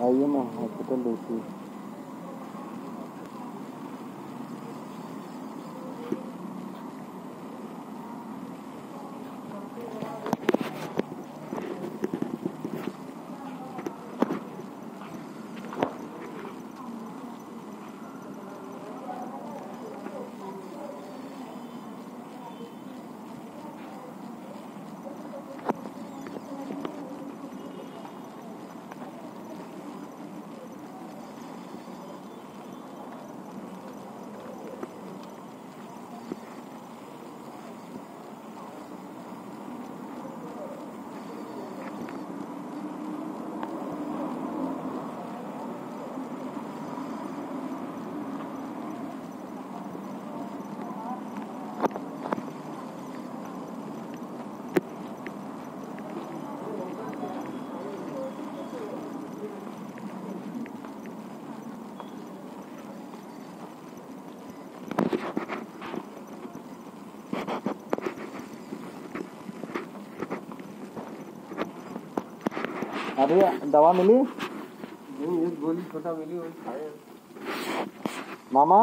आइए मैं हॉस्पिटल देखिए अरे दवा मिली? नहीं एक गोली छोटा मिली वही खाए मामा?